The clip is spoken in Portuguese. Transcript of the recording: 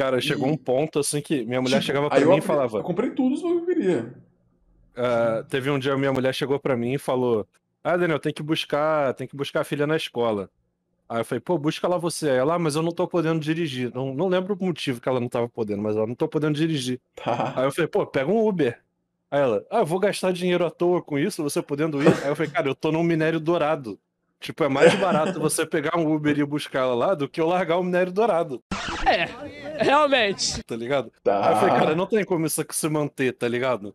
Cara, chegou E- um ponto assim que minha mulher Tipo, chegava pra eu mim e falava. Eu comprei tudo o que eu queria. Ah, teve um dia minha mulher chegou pra mim e falou: Ah, Daniel, tem que buscar, tem que buscar a filha na escola. Aí eu falei, pô, busca lá você. Aí ela, ah, mas eu não tô podendo dirigir. Não, não lembro o motivo que ela não tava podendo, mas ela não tô podendo dirigir. Tá. Aí eu falei, pô, pega um Uber. Aí ela, ah, eu vou gastar dinheiro à toa com isso, você podendo ir. Aí eu falei, cara, eu tô num minério dourado. Tipo, é mais barato você pegar um Uber e buscar ela lá do que eu largar o minério dourado, É, realmente. tá ligado? Tá. Aí eu falei, cara, não tem como isso aqui se manter, tá ligado?